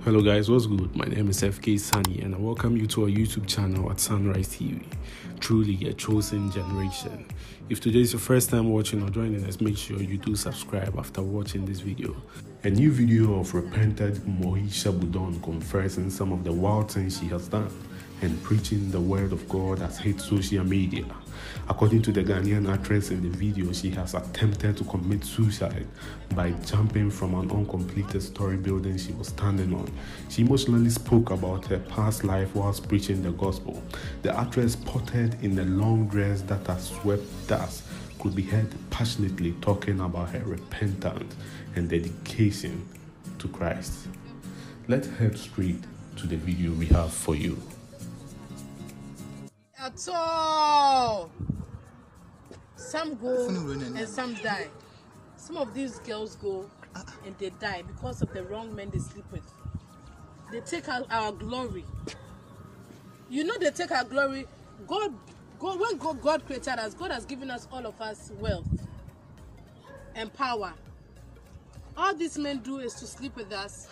Hello guys, what's good? My name is FK Sunny and I welcome you to our YouTube channel at Sunrise TV. Truly a chosen generation. If today is your first time watching or joining us, make sure you do subscribe after watching this video. A new video of repentant Moesha Boduong confessing some of the wild things she has done and preaching the word of God has hit social media. According to the Ghanaian actress in the video, she has attempted to commit suicide by jumping from an uncompleted story building she was standing on. She emotionally spoke about her past life whilst preaching the gospel. The actress spotted in a long dress that has swept dust could be heard passionately talking about her repentance and dedication to Christ. Let's head straight to the video we have for you at all. Some go and some die. Some of these girls go and they die because of the wrong men they sleep with. They take our, our glory. You know they take our glory. God, God, when God, God created us, God has given us all of us wealth and power. All these men do is to sleep with us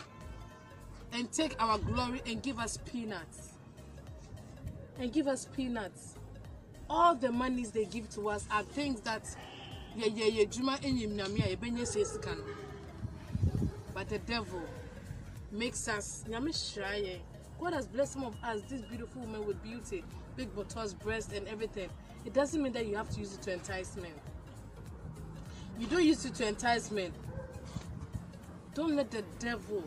and take our glory and give us peanuts and give us peanuts. All the monies they give to us are things that yeah yeah yeah juma enyim nyame a yebenye sesika no. But the devil makes us. God has blessed some of us, these beautiful women with beauty, big buttocks, breasts, and everything. It doesn't mean that you have to use it to entice men. You don't use it to entice men. Don't let the devil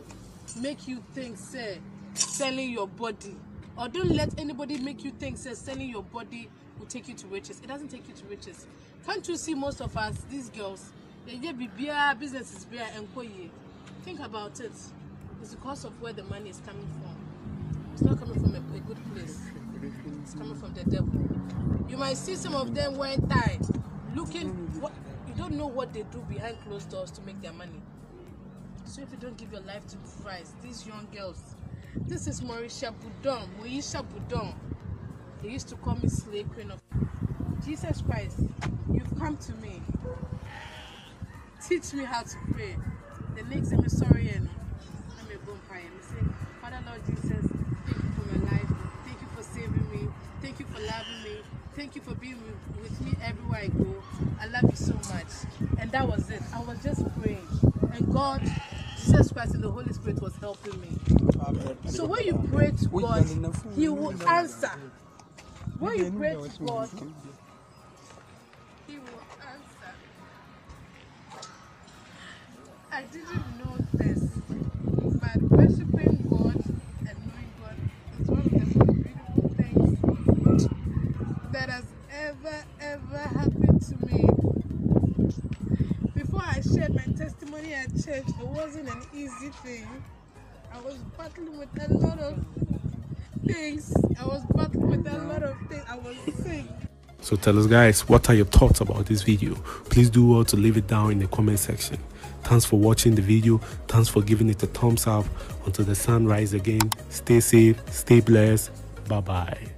make you think, say, selling your body or don't let anybody make you think say selling your body will take you to riches. It doesn't take you to riches. Can't you see most of us these girls yɛyɛ biribiara businesses bi a ɛnkɔ yie think about it. It's because of where the money is coming from. It's not coming from a, a good place. It's coming from the devil. You might see some of them wearing tie looking what you don't know what they do behind closed doors to make their money. So if you don't give your life to Christ these young girls This is Mauricia Boduong, Moesha Boduong. They used to call me slave queen of Jesus Christ. You've come to me. Teach me how to pray. The next I'm sorry, and I'm a bonfire. I say, Father Lord Jesus, thank you for my life. Thank you for saving me. Thank you for loving me. Thank you for being with me everywhere I go. I love you so much. And that was it. I was just praying. And God Jesus Christ and the Holy Spirit was helping me. So when you pray to God, He will answer. When you pray to God, He will answer. I didn't know this, I shared my testimony at church, it wasn't an easy thing. I was battling with a lot of things. I was battling with a lot of things. I was sick. So tell us guys, what are your thoughts about this video? Please do well to leave it down in the comment section. Thanks for watching the video. Thanks for giving it a thumbs up. Until the sun rises again, stay safe, stay blessed. Bye bye.